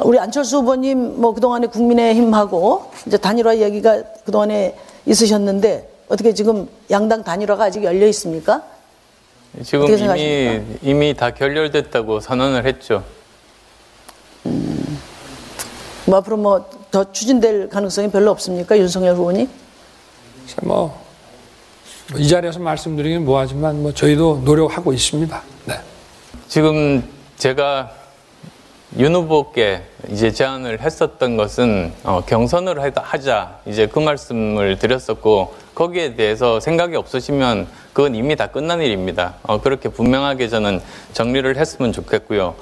우리 안철수 후보님 뭐 그동안에 국민의힘하고 이제 단일화 이야기가 그동안에 있으셨는데 어떻게 지금 양당 단일화가 아직 열려 있습니까? 지금 이미 생각하십니까? 이미 다 결렬됐다고 선언을 했죠. 뭐 앞으로 뭐 더 추진될 가능성이 별로 없습니까? 윤석열 후보님? 뭐, 뭐이 자리에서 말씀드리긴 뭐하지만 뭐 저희도 노력하고 있습니다. 네. 지금 제가 윤 후보께 이제 제안을 했었던 것은 어, 경선을 하- 하자 이제 그 말씀을 드렸었고 거기에 대해서 생각이 없으시면 그건 이미 다 끝난 일입니다. 어, 그렇게 분명하게 저는 정리를 했으면 좋겠고요.